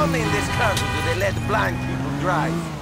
only in this country do they let blind people drive.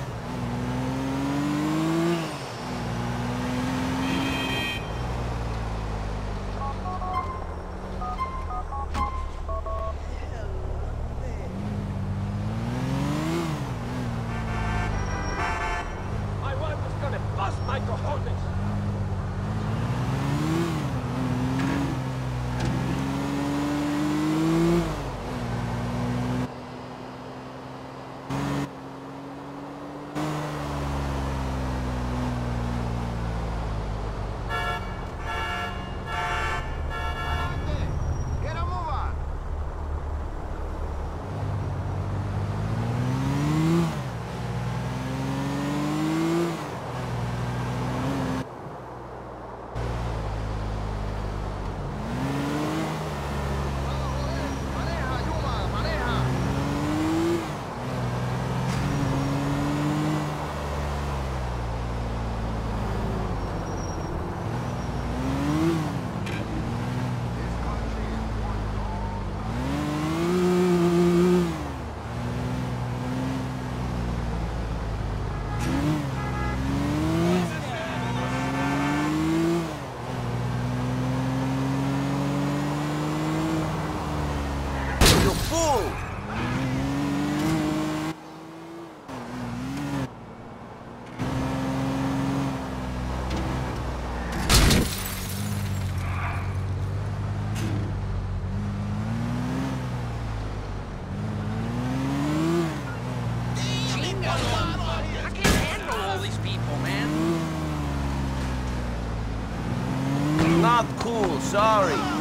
Fool! Not cool, sorry.